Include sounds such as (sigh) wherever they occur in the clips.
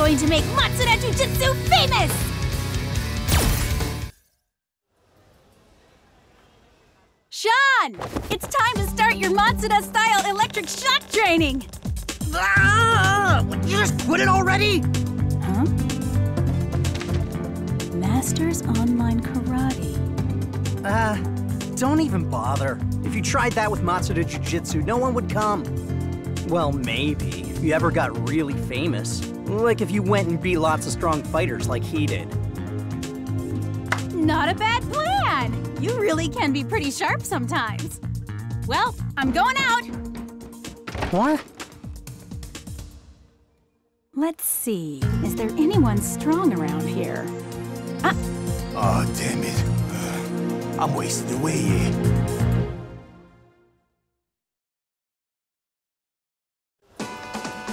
going to make Matsuda Jujitsu famous! Sean! It's time to start your Matsuda-style electric shock training! Ah! Would you just quit it already? Huh? Masters Online Karate. Uh, don't even bother. If you tried that with Matsuda Jiu-Jitsu, no one would come. Well, maybe, if you ever got really famous. Like if you went and beat lots of strong fighters like he did. Not a bad plan! You really can be pretty sharp sometimes. Well, I'm going out. What? Let's see. Is there anyone strong around here? Ah, Oh, damn it. (sighs) I'm wasting away here.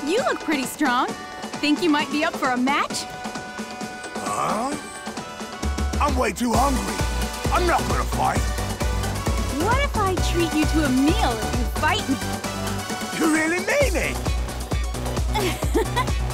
you look pretty strong. Think you might be up for a match? Huh? I'm way too hungry. I'm not gonna fight. What if I treat you to a meal if you fight me? You really mean it? (laughs)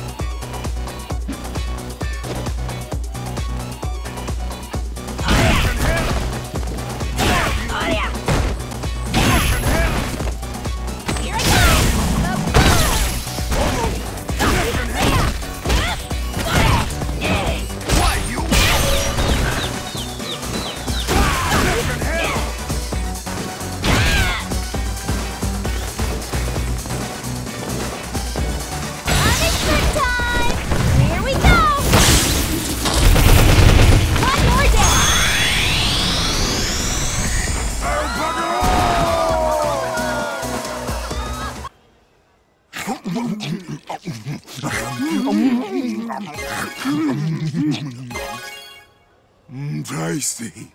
Mm, tasty.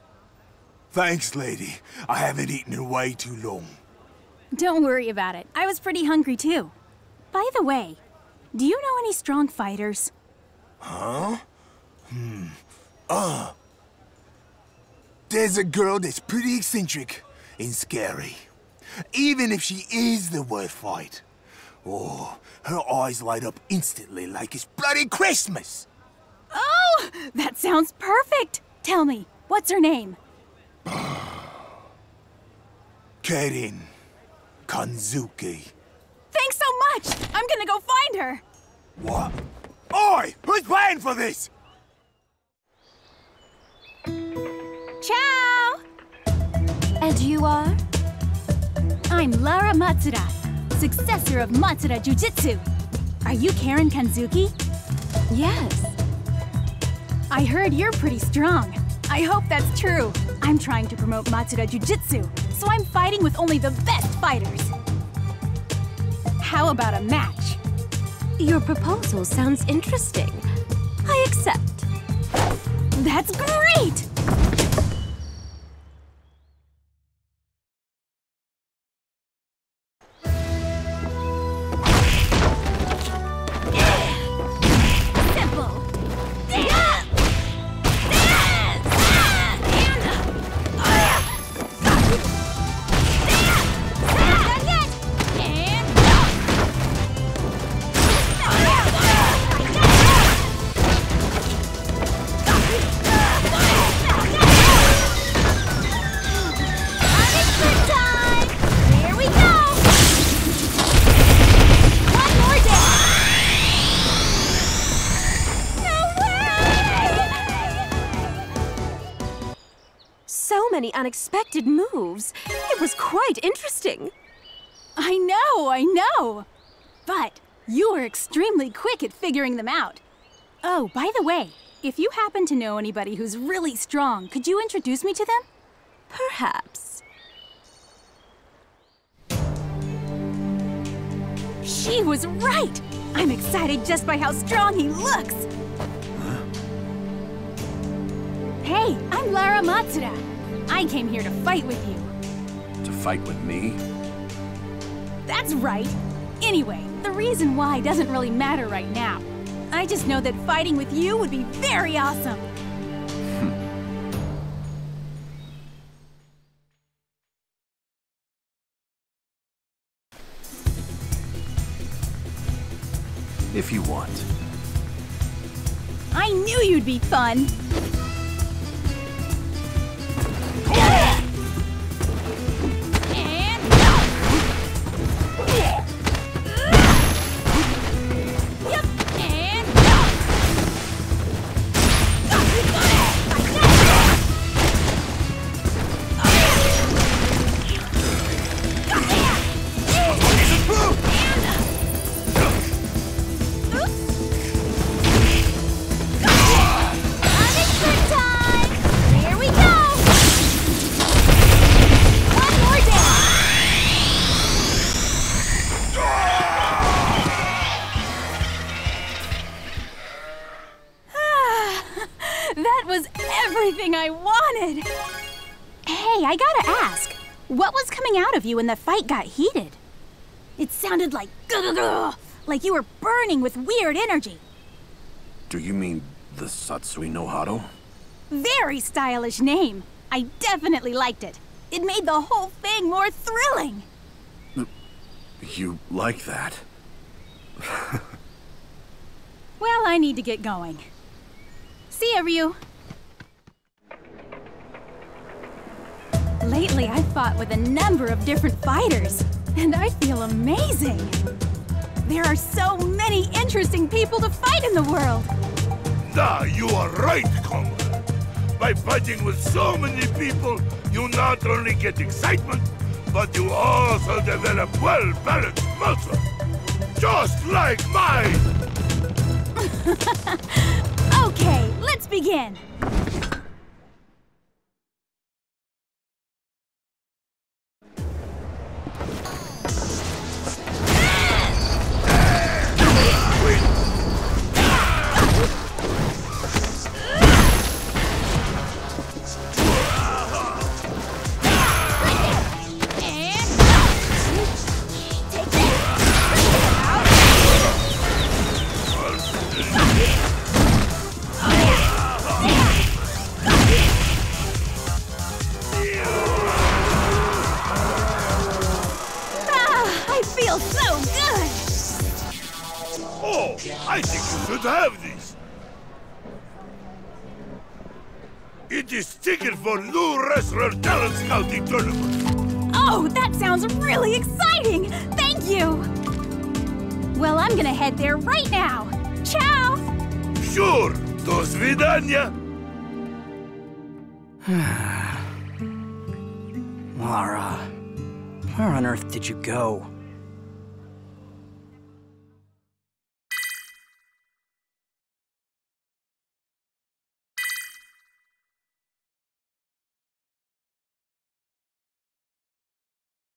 Thanks, lady. I haven't eaten in way too long. Don't worry about it. I was pretty hungry too. By the way, do you know any strong fighters? Huh? Hmm. Uh. There's a girl that's pretty eccentric and scary. Even if she is the worst fight. Oh, her eyes light up instantly like it's bloody Christmas. Oh, that sounds perfect! Tell me, what's her name? (sighs) Karin Kanzuki. Thanks so much! I'm gonna go find her! What? Oi! Who's paying for this? Ciao! And you are? I'm Laura Matsuda, successor of Matsuda Jujitsu. Are you Karin Kanzuki? Yes. I heard you're pretty strong. I hope that's true. I'm trying to promote Matsuda Jujitsu, so I'm fighting with only the best fighters. How about a match? Your proposal sounds interesting. I accept. That's great! Many unexpected moves. It was quite interesting. I know, I know! But you were extremely quick at figuring them out. Oh, by the way, if you happen to know anybody who's really strong, could you introduce me to them? Perhaps. She was right! I'm excited just by how strong he looks! Hey, I'm Laura Matsuda. I came here to fight with you. To fight with me? That's right. Anyway, the reason why doesn't really matter right now. I just know that fighting with you would be very awesome. If you want. I knew you'd be fun. Everything I wanted! Hey, I gotta ask, what was coming out of you when the fight got heated? It sounded like (laughs) like you were burning with weird energy. Do you mean the Satsui no Hado? Very stylish name. I definitely liked it. It made the whole thing more thrilling. You like that? Well, I need to get going. See ya, Ryu. Lately, I've fought with a number of different fighters, and I feel amazing. There are so many interesting people to fight in the world. Ah, you are right, comrade. By fighting with so many people, you not only get excitement, but you also develop well-balanced muscle. Just like mine! (laughs) Okay, let's begin. I think you should have this. It is ticket for new wrestler talent scouting tournament. Oh, that sounds really exciting! Thank you! Well, I'm gonna head there right now. Ciao! Sure, do svidania. Laura, where on earth did you go?